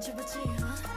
记不记得？